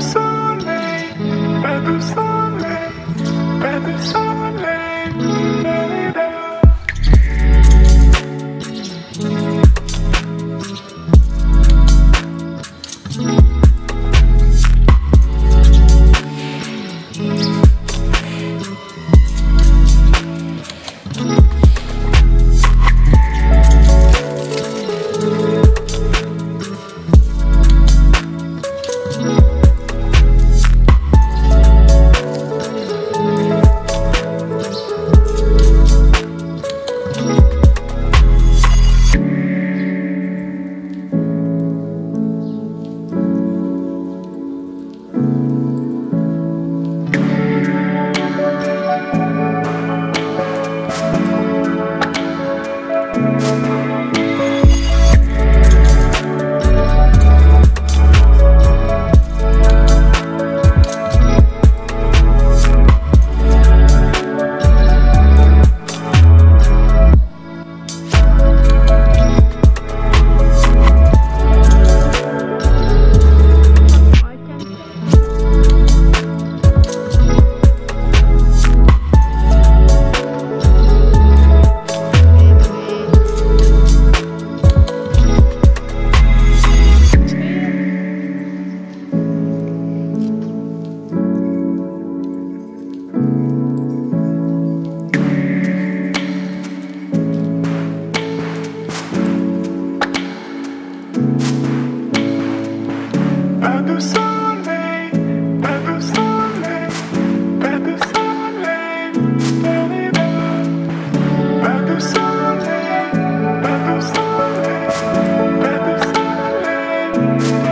Soleil, pas de. Thank you.